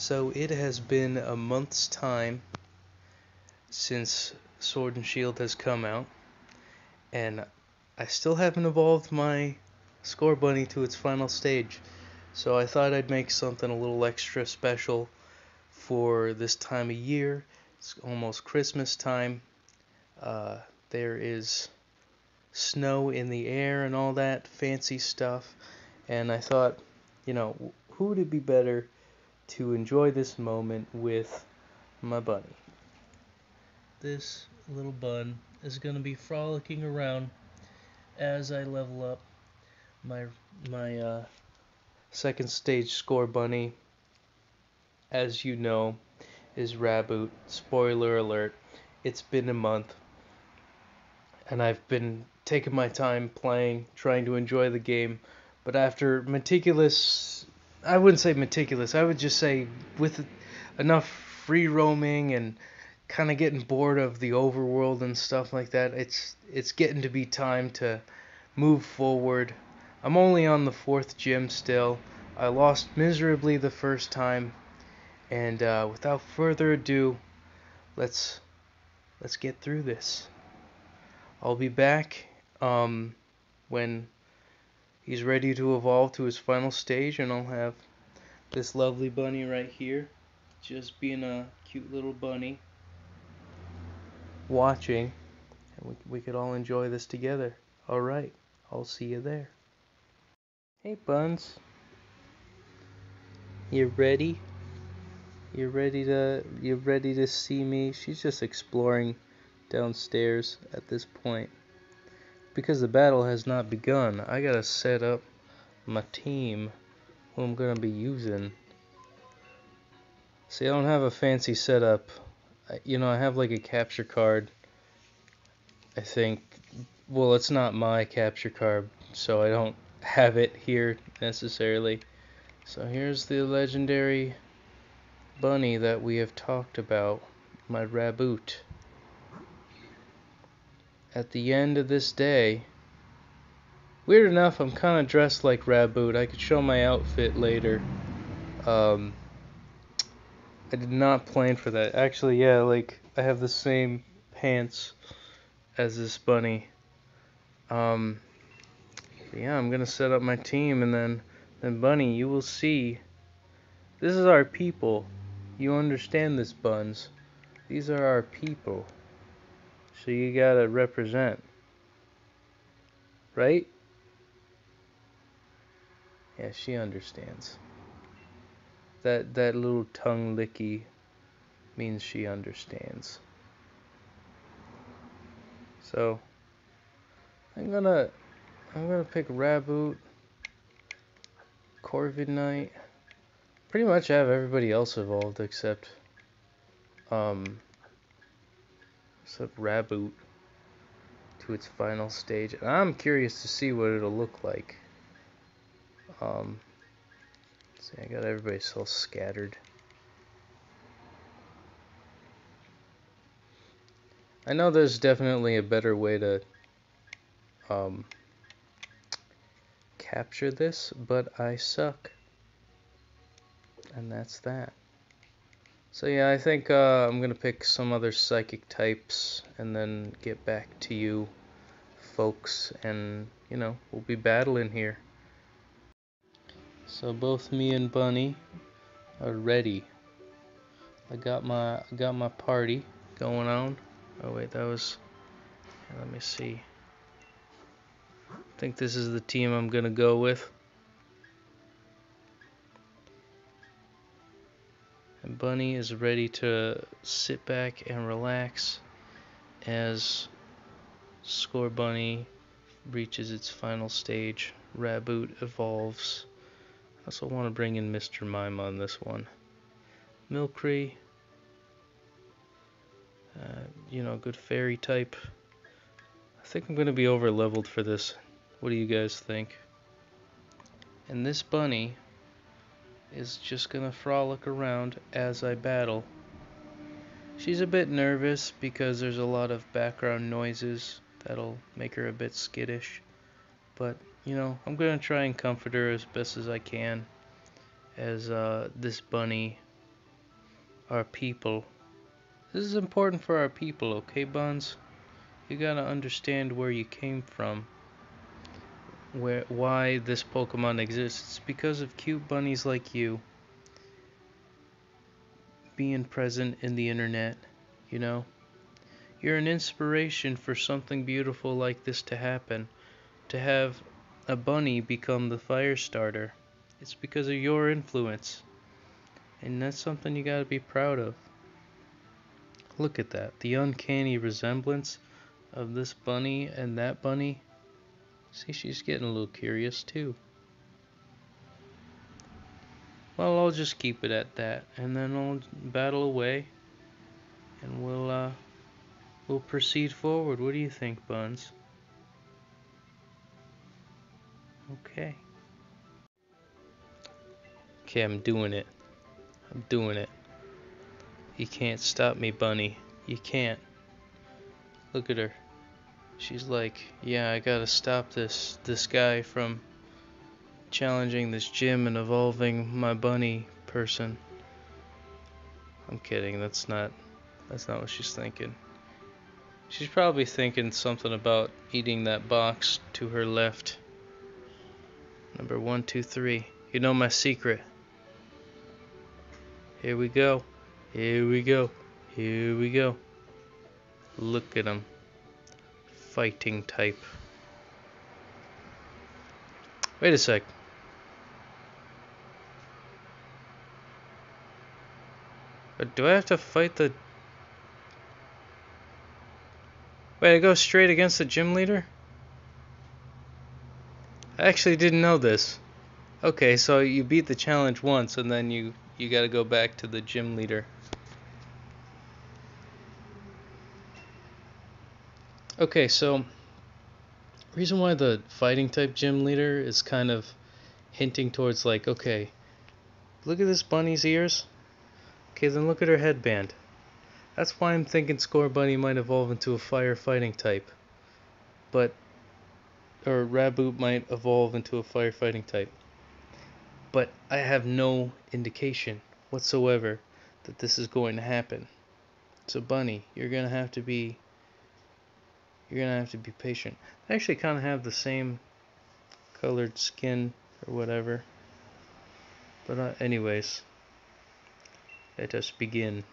So it has been a month's time since Sword and Shield has come out, and I still haven't evolved my Scorbunny to its final stage. So I thought I'd make something a little extra special for this time of year. It's almost Christmas time. Uh, there is snow in the air and all that fancy stuff. And I thought, you know, who would it be better to enjoy this moment with my bunny? This little bun is going to be frolicking around as I level up my my uh, second stage Scorbunny. As you know, is Raboot. Spoiler alert, it's been a month. And I've been taking my time playing, trying to enjoy the game. But after meticulous, I wouldn't say meticulous, I would just say with enough free roaming and kind of getting bored of the overworld and stuff like that, it's it's getting to be time to move forward. I'm only on the fourth gym still. I lost miserably the first time, and uh, without further ado, let's let's get through this. I'll be back um, when he's ready to evolve to his final stage, and I'll have this lovely bunny right here, just being a cute little bunny, watching, and we, we could all enjoy this together. All right, I'll see you there. Hey, Buns. You ready? You ready to you ready to see me? She's just exploring downstairs at this point. Because the battle has not begun, I gotta set up my team who I'm gonna be using. See, I don't have a fancy setup. You know, I have like a capture card. I think. Well, it's not my capture card, so I don't have it here necessarily. So here's the legendary bunny that we have talked about, my Raboot. At the end of this day, weird enough, I'm kind of dressed like Raboot. I could show my outfit later. Um, I did not plan for that. Actually, yeah, like I have the same pants as this bunny. Um, yeah, I'm gonna set up my team and then then Bunny, you will see. This is our people. You understand this, Buns. These are our people. So you gotta represent. Right? Yeah, she understands. That that little tongue licky means she understands. So I'm gonna I'm gonna pick Raboot Corviknight. Pretty much have everybody else evolved except um except Raboot to its final stage. And I'm curious to see what it'll look like. Um see I got everybody so scattered. I know there's definitely a better way to um capture this, but I suck. And that's that. So yeah, I think uh, I'm to pick some other psychic types and then get back to you folks and, you know, we'll be battling here. So both me and Bunny are ready. I got my I got my party going on. Oh wait, that was let me see I think this is the team I'm to go with. And Bunny is ready to sit back and relax as Scorbunny reaches its final stage. Raboot evolves. I also want to bring in Mr. Mime on this one. Milcery, uh, you know, good fairy type. I think I'm going to be over leveled for this. What do you guys think? And this bunny is just gonna frolic around as I battle. She's a bit nervous because there's a lot of background noises that'll make her a bit skittish. But, you know, I'm gonna try and comfort her as best as I can as uh, this bunny our people. This is important for our people, okay, Buns? You gotta understand where you came from. Where why this Pokemon exists. Because of cute bunnies like you being present in the internet, you know? You're an inspiration for something beautiful like this to happen. To have a bunny become the fire starter. It's because of your influence. And that's something you gotta be proud of. Look at that. The uncanny resemblance of this bunny and that bunny. See, she's getting a little curious too. Well, I'll just keep it at that, and then I'll battle away, and we'll uh, we'll proceed forward. What do you think, Buns? Okay. Okay, I'm doing it. I'm doing it. You can't stop me, Bunny. You can't. Look at her. She's like, yeah, I gotta stop this this guy from challenging this gym and evolving my bunny person. I'm kidding. That's not that's not what she's thinking. She's probably thinking something about eating that box to her left. Number one, two, three. You know my secret. Here we go. Here we go. Here we go. Look at him. Fighting type. Wait a sec. But do I have to fight the... Wait, I go straight against the gym leader? I actually didn't know this. Okay, so you beat the challenge once and then you you got to go back to the gym leader. Okay, so reason why the fighting type gym leader is kind of hinting towards like, okay, look at this bunny's ears. Okay, then look at her headband. That's why I'm thinking Scorbunny might evolve into a firefighting type. But or Raboot might evolve into a firefighting type but I have no indication whatsoever that this is going to happen. So Bunny, you're gonna have to be you're gonna have to be patient. I actually kind of have the same colored skin or whatever. But uh, anyways, let us begin.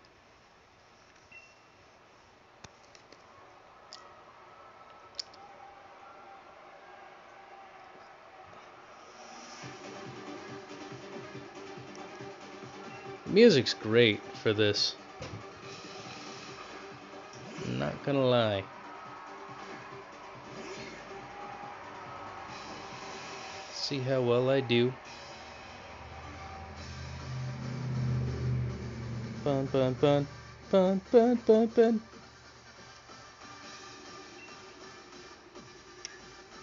music's great for this. I'm not gonna lie. See how well I do. Bun bun bun bun bun bun bun.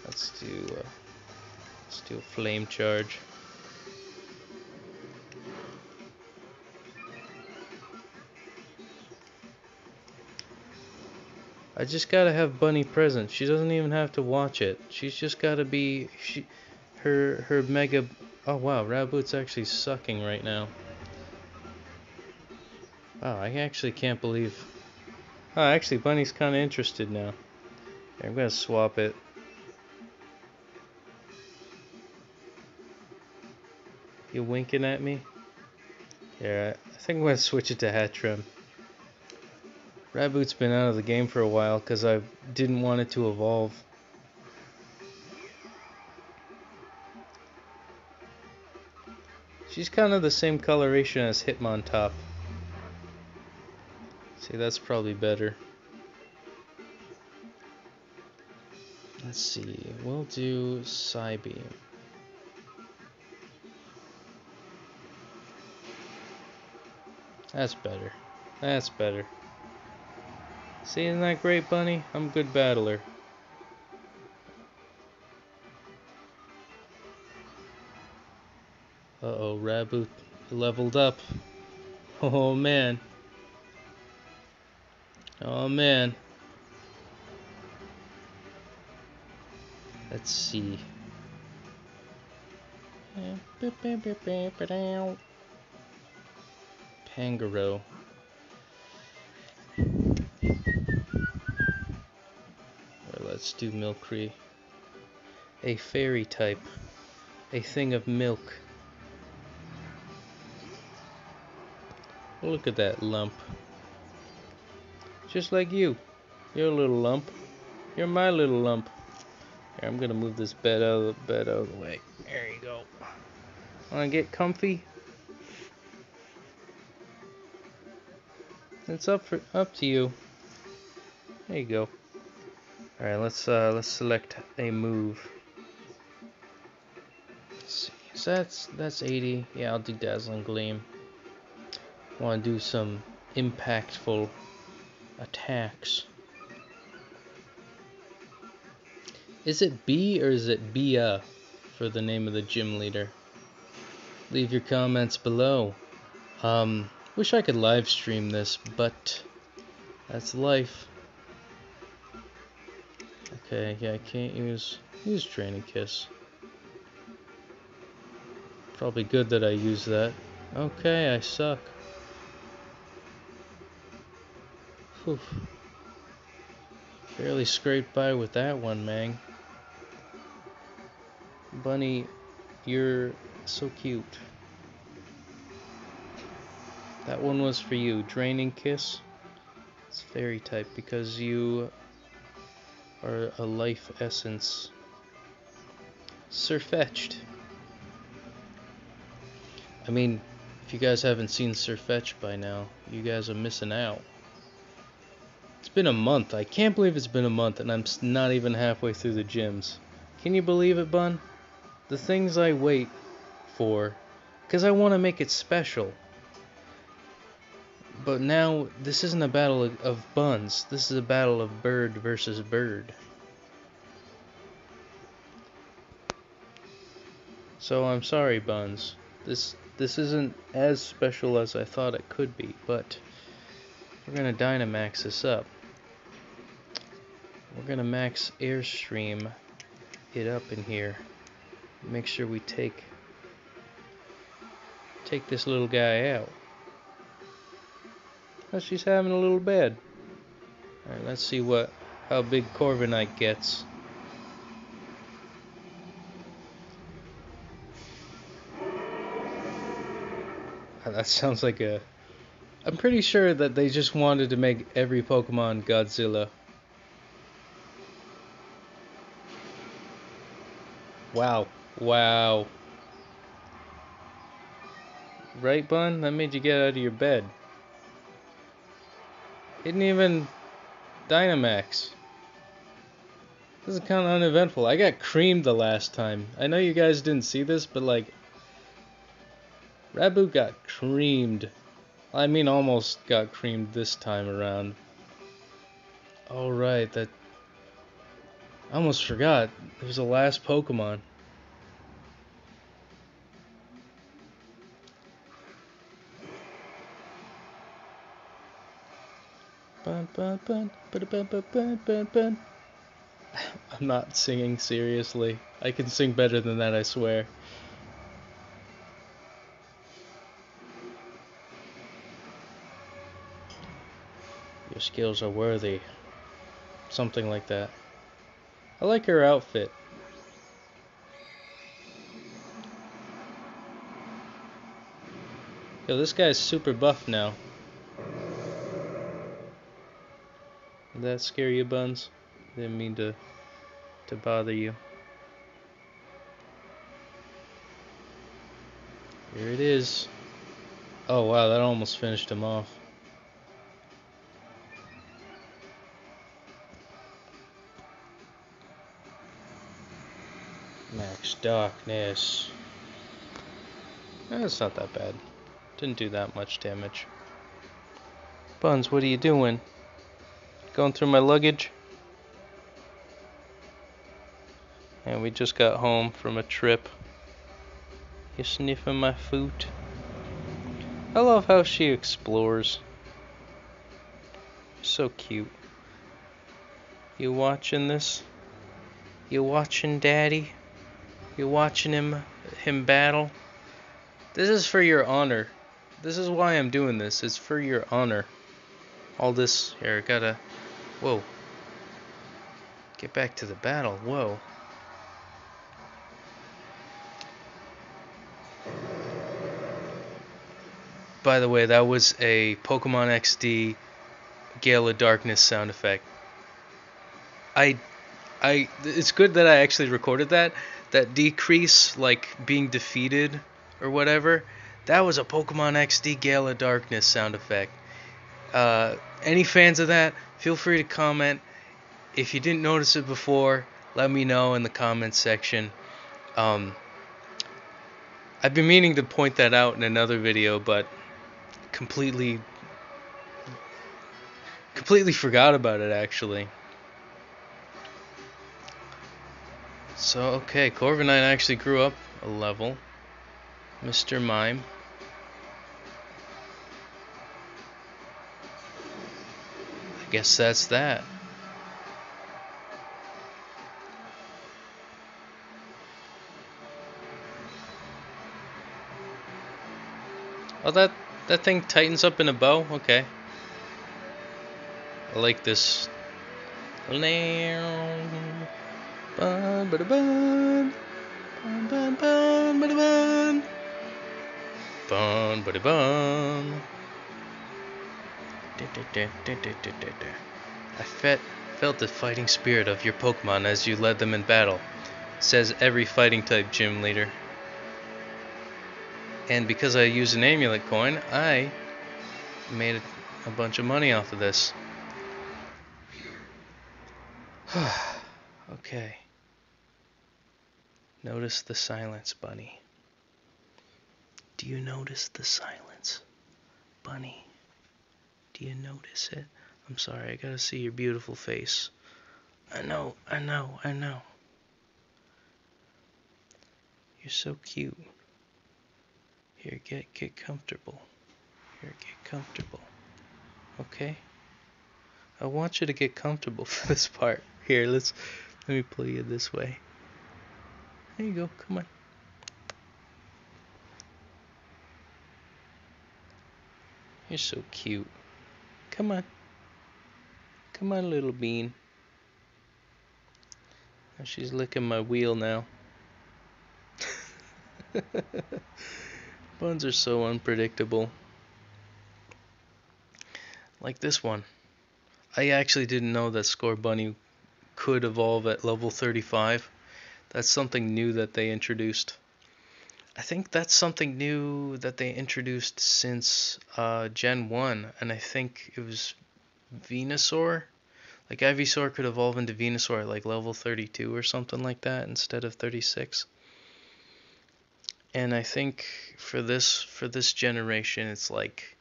Let's do uh, let's do a flame charge. I just gotta have Bunny present. She doesn't even have to watch it. She's just gotta be she her her mega Oh wow, Raboot's actually sucking right now. Wow, I actually can't believe Oh actually Bunny's kinda interested now. I'm gonna swap it. You winking at me? Yeah, I think I'm gonna switch it to Hattrem. Raboot's been out of the game for a while because I didn't want it to evolve. She's kind of the same coloration as Hitmontop. See, that's probably better. Let's see, we'll do Psybeam. That's better. That's better. See, isn't that great, Bunny? I'm a good battler. Raboot leveled up. Oh man. Oh man. Let's see. Pangoro. Let's do Milcery. A fairy type. A thing of milk. Look at that lump. Just like you. You're a little lump. You're my little lump. Here, I'm gonna move this bed out of the bed out of the way. There you go. Wanna get comfy? It's up for up to you. There you go. All right, let's uh, let's select a move. Let's see, so that's that's 80. Yeah, I'll do Dazzling Gleam. Want to do some impactful attacks. Is it B or is it Bia for the name of the gym leader? Leave your comments below. Um, wish I could live stream this, but that's life. Okay, yeah, I can't use use Draining Kiss. Probably good that I use that. Okay, I suck. Whew. Barely scraped by with that one, man. Bunny, you're so cute. That one was for you. Draining Kiss. It's fairy type because you are a life essence. Sirfetch'd. I mean, if you guys haven't seen Sirfetch'd by now, you guys are missing out. Been a month. I can't believe it's been a month and I'm not even halfway through the gyms. Can you believe it, Bun? The things I wait for, because I want to make it special. But now, this isn't a battle of, of buns. This is a battle of bird versus bird. So I'm sorry, buns. This this isn't as special as I thought it could be, but we're gonna Dynamax this up. We're gonna max Airstream it up in here. Make sure we take take this little guy out. Oh, she's having a little bed. Alright, let's see what how big Corviknight gets. Uh, that sounds like a... I'm pretty sure that they just wanted to make every Pokemon Godzilla. Wow. Wow. Right, Bun? That made you get out of your bed. Didn't even Dynamax. This is kind of uneventful. I got creamed the last time. I know you guys didn't see this, but like, Rabu got creamed. I mean, almost got creamed this time around. Oh right, that. I almost forgot. It was the last Pokemon. I'm not singing seriously. I can sing better than that, I swear. Your skills are worthy. Something like that. I like her outfit. Yo, this guy's super buff now. Did that scare you, Buns? Didn't mean to to bother you. Here it is. Oh wow, that almost finished him off. Darkness. Eh, That's not that bad. Didn't do that much damage. Buns, what are you doing? Going through my luggage? And we just got home from a trip. You sniffing my foot? I love how she explores. So cute. You watching this? You watching daddy? You watching him him battle? This is for your honor. This is why I'm doing this. It's for your honor. All this here, gotta. Whoa. Get back to the battle. Whoa. By the way, that was a Pokemon XD Gale of Darkness sound effect. I I it's good that I actually recorded that. That decrease like being defeated or whatever. That was a Pokemon XD Gale of Darkness sound effect. Uh, any fans of that, feel free to comment. If you didn't notice it before, let me know in the comments section. Um, I've been meaning to point that out in another video, but completely completely forgot about it actually. So okay, Corviknight actually grew up a level. Mr. Mime. I guess that's that. Oh, that that thing tightens up in a bow? Okay. I like this. Bun, bada bun. I fet, felt the fighting spirit of your Pokemon as you led them in battle, says every fighting type gym leader. And because I used an amulet coin, I made a bunch of money off of this. okay. Notice the silence, Bunny. Do you notice the silence, Bunny? Do you notice it? I'm sorry, I gotta see your beautiful face. I know, I know, I know. You're so cute. Here, get get comfortable. Here, get comfortable. Okay? I want you to get comfortable for this part. Here, let's let me pull you this way. There you go. Come on. You're so cute. Come on. Come on, little bean. Oh, she's licking my wheel now. Buns are so unpredictable. Like this one. I actually didn't know that Scorbunny could evolve at level 35. That's something new that they introduced. I think that's something new that they introduced since uh, Gen 1, and I think it was Venusaur. Like Ivysaur could evolve into Venusaur at like level 32 or something like that instead of 36 and I think for this for this generation it's like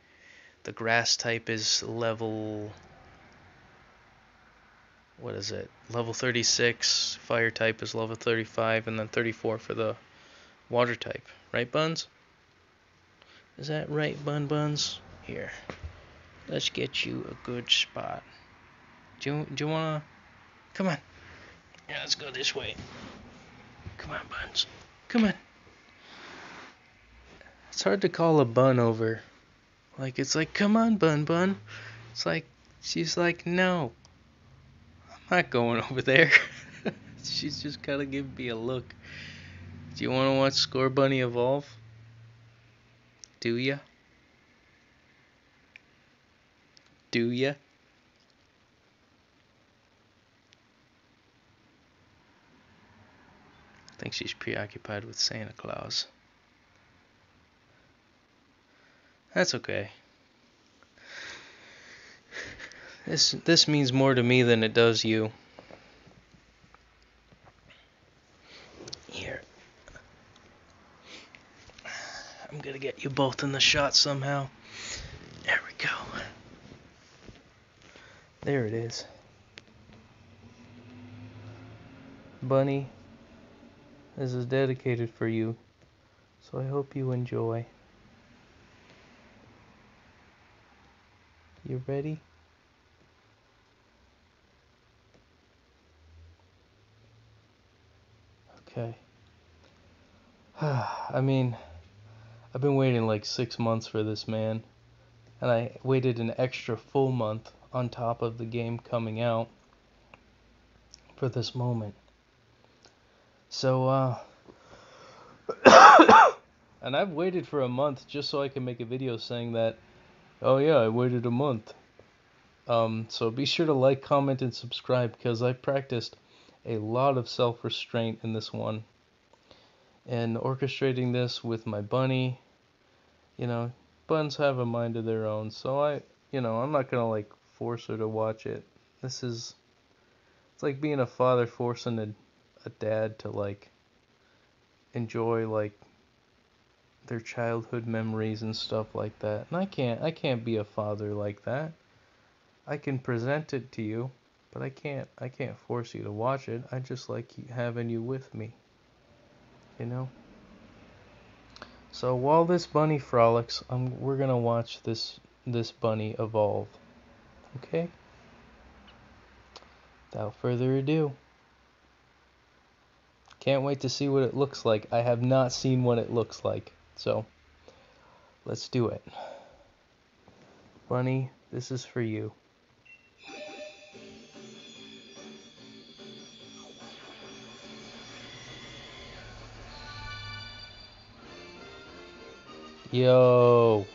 the grass type is level what is it? Level 36 fire type is level 35 and then 34 for the water type. Right buns? Is that right bun buns? Here. Let's get you a good spot. Do you, do you want to come on. Yeah let's go this way. Come on buns. Come on. It's hard to call a bun over. Like it's like, come on, bun bun. It's like she's like, no, not going over there. she's just kind of giving me a look. Do you want to watch Scorbunny evolve? Do ya? Do ya? I think she's preoccupied with Santa Claus. That's okay. This this means more to me than it does you. Here. I'm gonna get you both in the shot somehow. There we go. There it is. Bunny, this is dedicated for you, so I hope you enjoy. You ready? Okay. I mean, I've been waiting like six months for this, man. And I waited an extra full month on top of the game coming out for this moment. So, uh, and I've waited for a month just so I can make a video saying that, oh yeah, I waited a month. Um, so be sure to like, comment, and subscribe because I practiced a lot of self-restraint in this one. And orchestrating this with my bunny, you know, buns have a mind of their own, so I, you know, I'm not gonna like force her to watch it. This is, it's like being a father forcing a, a dad to like enjoy like their childhood memories and stuff like that. And I can't, I can't be a father like that. I can present it to you, but I can't, I can't force you to watch it. I just like having you with me. You know. So while this bunny frolics, um, we're gonna watch this this bunny evolve. Okay? Without further ado. Can't wait to see what it looks like. I have not seen what it looks like. So, let's do it. Bunny, this is for you. Yo.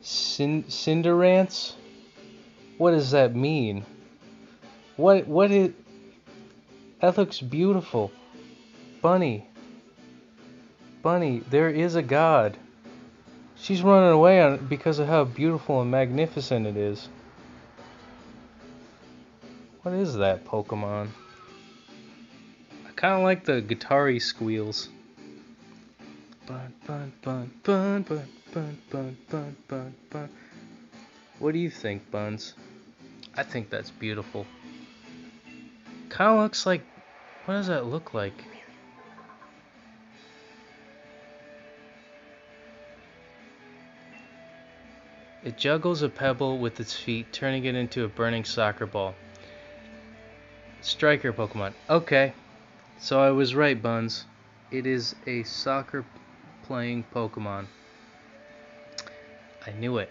Cinderance? What does that mean? What what it That looks beautiful. Bunny. Bunny, there is a god. She's running away on because of how beautiful and magnificent it is. What is that Pokemon? I kind of like the guitar squeals. Bun, bun, bun, bun, bun, bun, bun, bun, bun, bun. What do you think, Buns? I think that's beautiful. Kind of looks like. What does that look like? It juggles a pebble with its feet, turning it into a burning soccer ball. Striker Pokemon. Okay. So I was right, Buns. It is a soccer playing Pokemon. I knew it.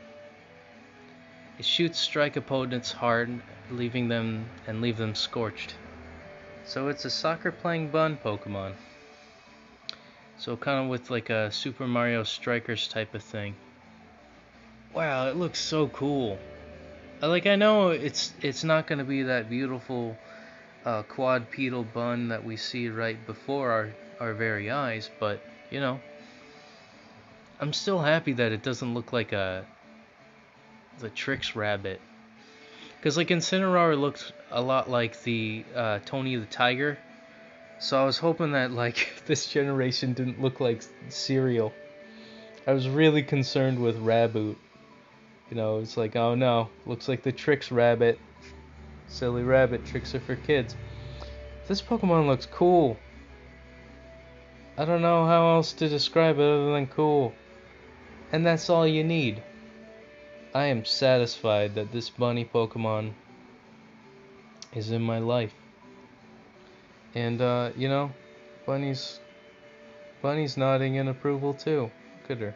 It shoots strike opponents hard, leaving them and leave them scorched. So it's a soccer playing bun Pokemon. So kind of with like a Super Mario Strikers type of thing. Wow, it looks so cool. Like I know it's it's not going to be that beautiful uh, quadrupedal bun that we see right before our our very eyes, but you know, I'm still happy that it doesn't look like a the Trix rabbit. Because like Incineroar looked a lot like the uh, Tony the Tiger. So I was hoping that like this generation didn't look like cereal. I was really concerned with Raboot. You know, it's like, oh no, looks like the Trix rabbit. Silly rabbit, tricks are for kids. This Pokemon looks cool. I don't know how else to describe it other than cool. And that's all you need. I am satisfied that this bunny Pokemon is in my life. And, uh, you know, Bunny's, Bunny's nodding in approval too. Look at her.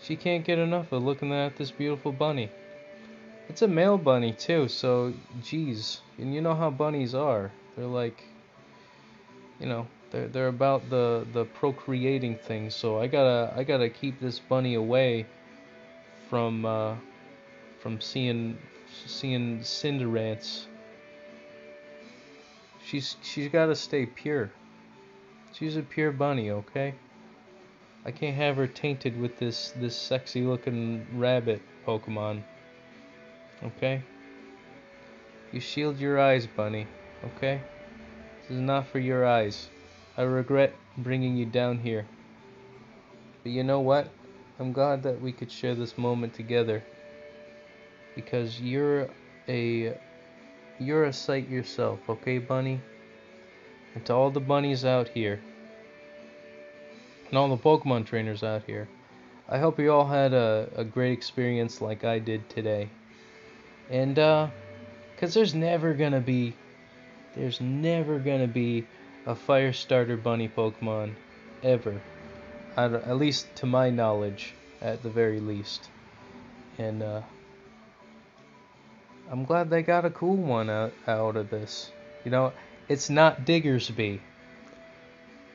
She can't get enough of looking at this beautiful bunny. It's a male bunny too, so, geez. And you know how bunnies are. They're like, you know, they're they're about the the procreating thing. So I gotta I gotta keep this bunny away from uh, from seeing seeing Cinderance. She's she's gotta stay pure. She's a pure bunny, okay? I can't have her tainted with this this sexy looking rabbit Pokemon. Okay? You shield your eyes, bunny. Okay? This is not for your eyes. I regret bringing you down here. But you know what? I'm glad that we could share this moment together. Because you're a you're a sight yourself, okay, bunny? And to all the bunnies out here, and all the Pokemon trainers out here, I hope you all had a, a great experience like I did today. And, uh, because there's never gonna be, there's never gonna be a fire starter bunny Pokemon ever. At least to my knowledge, at the very least. And uh, I'm glad they got a cool one out, out of this. You know, it's not Diggersby.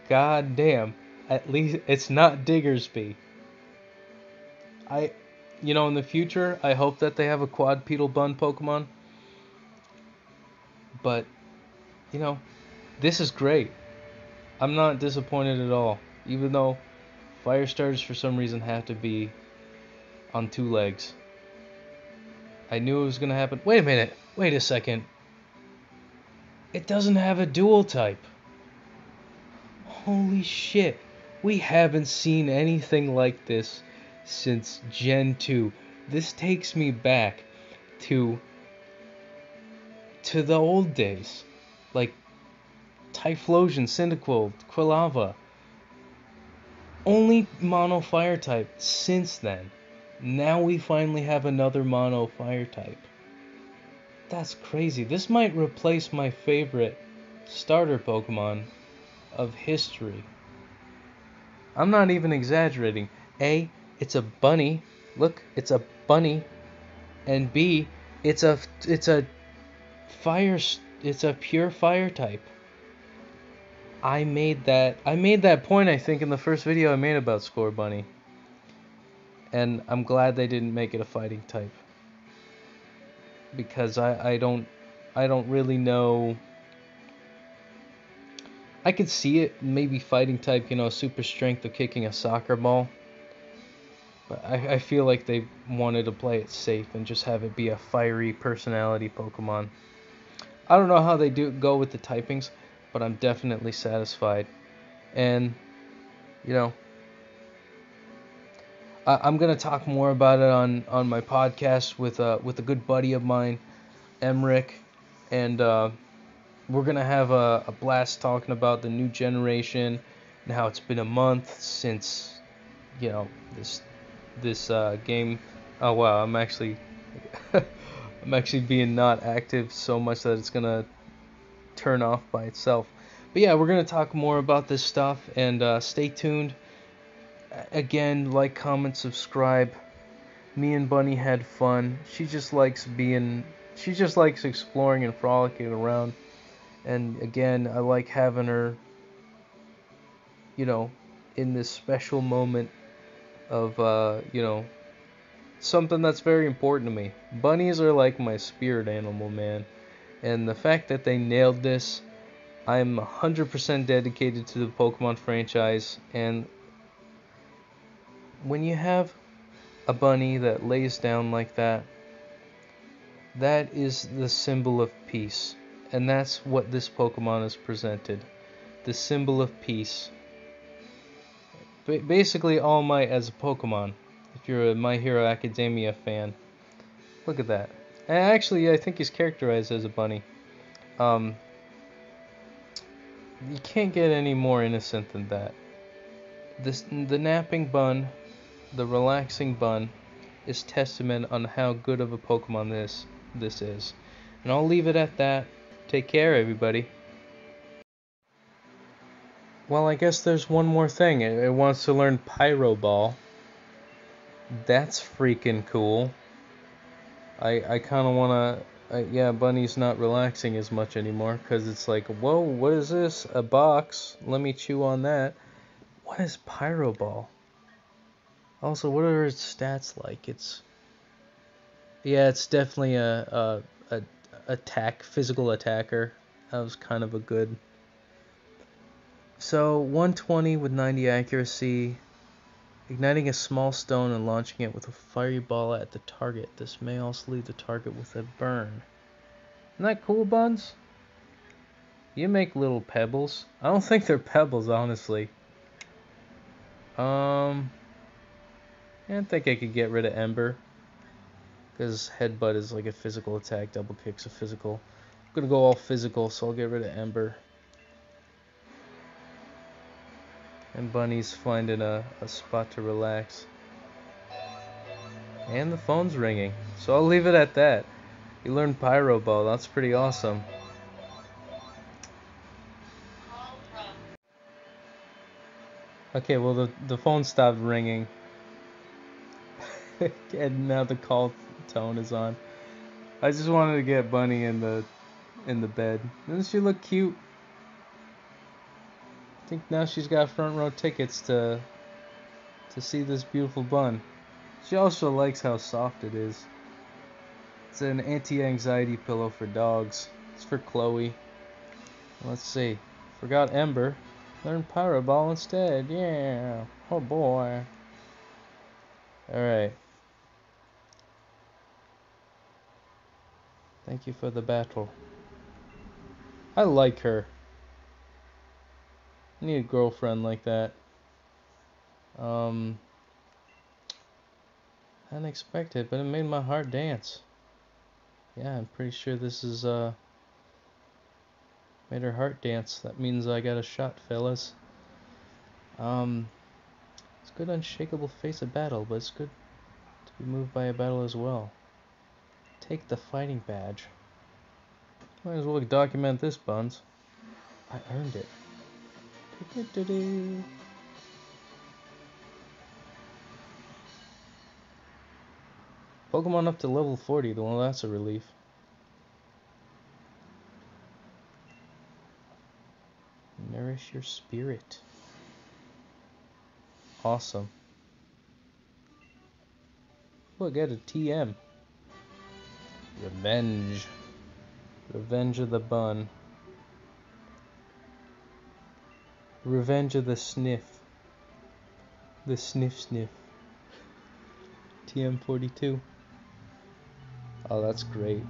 God damn. At least it's not Diggersby. I, you know, in the future, I hope that they have a quadrupedal bun Pokemon. But, you know, this is great. I'm not disappointed at all. Even though fire starters for some reason have to be on two legs. I knew it was going to happen. Wait a minute. Wait a second. It doesn't have a dual type. Holy shit. We haven't seen anything like this since Gen 2. This takes me back to to the old days. Like Typhlosion, Cyndaquil, Quilava. Only mono fire type since then. Now we finally have another mono fire type. That's crazy. This might replace my favorite starter Pokemon of history. I'm not even exaggerating. A, it's a bunny. Look, it's a bunny. And B, it's a it's a fire it's a pure fire type. I made that I made that point I think in the first video I made about Scorbunny. And I'm glad they didn't make it a fighting type. Because I, I don't I don't really know I could see it maybe fighting type, you know, super strength of kicking a soccer ball. But I, I feel like they wanted to play it safe and just have it be a fiery personality Pokemon. I don't know how they do go with the typings, but I'm definitely satisfied. And you know, I, am gonna talk more about it on on my podcast with uh with a good buddy of mine, Emric, and uh, we're gonna have a, a blast talking about the new generation and how it's been a month since you know this this uh, game. Oh wow, I'm actually I'm actually being not active so much that it's gonna turn off by itself. But yeah, we're gonna talk more about this stuff and uh, stay tuned. Again, like, comment, subscribe. Me and Bunny had fun. She just likes being. She just likes exploring and frolicking around. And again, I like having her, you know, in this special moment of, uh, you know, something that's very important to me. Bunnies are like my spirit animal, man. And the fact that they nailed this, I'm 100% dedicated to the Pokemon franchise. And when you have a bunny that lays down like that, that is the symbol of peace. And that's what this Pokemon is presented. The symbol of peace. Ba basically, All Might as a Pokemon. If you're a My Hero Academia fan. Look at that. Actually, I think he's characterized as a bunny. Um, you can't get any more innocent than that. This, the napping bun, the relaxing bun, is testament on how good of a Pokemon this this is. And I'll leave it at that. Take care, everybody. Well, I guess there's one more thing. It, it wants to learn Pyro Ball. That's freaking cool. I I kind of want to. yeah, Bunny's not relaxing as much anymore because it's like, whoa, what is this? A box? Let me chew on that. What is Pyro Ball? Also, what are its stats like? It's yeah, it's definitely a, a, a attack, physical attacker. That was kind of a good. So 120 with 90 accuracy, igniting a small stone and launching it with a fiery ball at the target. This may also leave the target with a burn. Isn't that cool, Buns? You make little pebbles. I don't think they're pebbles, honestly. Um, I think I could get rid of Ember. Because Headbutt is like a physical attack, Double Kick's a physical. I'm to go all physical, so I'll get rid of Ember. And Bunny's finding a, a spot to relax. And the phone's ringing. So I'll leave it at that. You learned Pyro Ball. That's pretty awesome. Okay, well the the phone stopped ringing. and now the call tone is on. I just wanted to get Bunny in the in the bed. Doesn't she look cute? I think now she's got front row tickets to to see this beautiful bun. She also likes how soft it is. It's an anti-anxiety pillow for dogs. It's for Chloe. Let's see. Forgot Ember. Learn Pyro Ball instead. Yeah. Oh boy. Alright. Thank you for the battle. I like her. I need a girlfriend like that. Um, unexpected, but it made my heart dance. Yeah, I'm pretty sure this is, uh, made her heart dance. That means I got a shot, fellas. Um, it's good unshakable face of battle, but it's good to be moved by a battle as well. Take the fighting badge. Might as well document this, Buns. I earned it. Pokemon up to level 40, well that's a relief. Nourish your spirit. Awesome. Look, at a TM. Revenge. Revenge of the Bun. Revenge of the Sniff. The Sniff Sniff. TM42. Oh, that's great.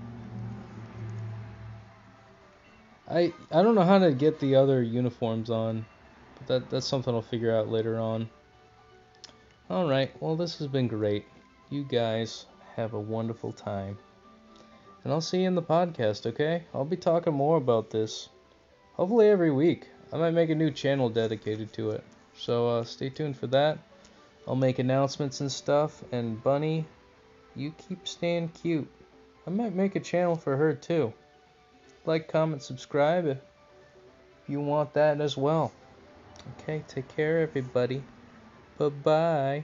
I I don't know how to get the other uniforms on, but that that's something I'll figure out later on. All right. Well, this has been great. You guys have a wonderful time. And I'll see you in the podcast, okay? I'll be talking more about this. Hopefully every week. I might make a new channel dedicated to it. So uh, stay tuned for that. I'll make announcements and stuff. And Bunny, you keep staying cute. I might make a channel for her too. Like, comment, subscribe if you want that as well. Okay, take care everybody. Bye-bye.